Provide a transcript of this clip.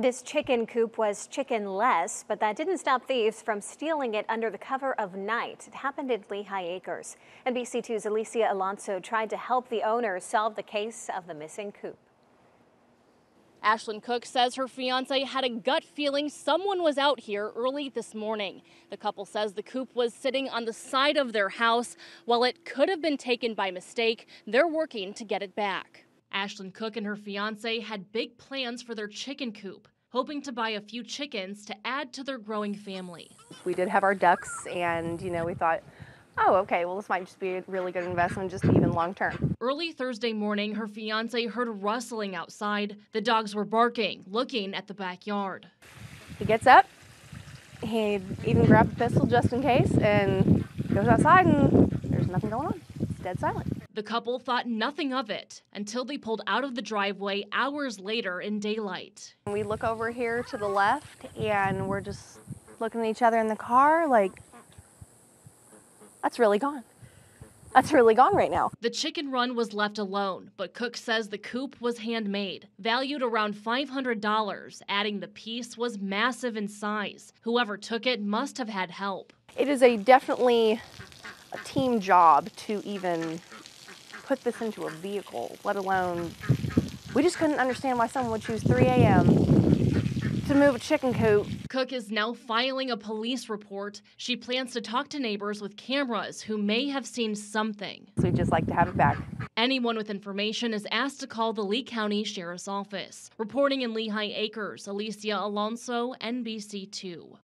This chicken coop was chicken-less, but that didn't stop thieves from stealing it under the cover of night. It happened at Lehigh Acres. NBC2's Alicia Alonso tried to help the owners solve the case of the missing coop. Ashlyn Cook says her fiance had a gut feeling someone was out here early this morning. The couple says the coop was sitting on the side of their house. While it could have been taken by mistake, they're working to get it back. Ashlyn Cook and her fiance had big plans for their chicken coop, hoping to buy a few chickens to add to their growing family. We did have our ducks, and you know, we thought, oh, okay, well, this might just be a really good investment, just even long term. Early Thursday morning, her fiance heard rustling outside. The dogs were barking, looking at the backyard. He gets up, he even grabbed a pistol just in case, and goes outside, and there's nothing going on. It's dead silent. The couple thought nothing of it until they pulled out of the driveway hours later in daylight. We look over here to the left and we're just looking at each other in the car like, that's really gone. That's really gone right now. The chicken run was left alone, but Cook says the coop was handmade, valued around $500. Adding the piece was massive in size. Whoever took it must have had help. It is a definitely a team job to even put this into a vehicle, let alone, we just couldn't understand why someone would choose 3 a.m. to move a chicken coop. Cook is now filing a police report. She plans to talk to neighbors with cameras who may have seen something. So we'd just like to have it back. Anyone with information is asked to call the Lee County Sheriff's Office. Reporting in Lehigh Acres, Alicia Alonso, NBC2.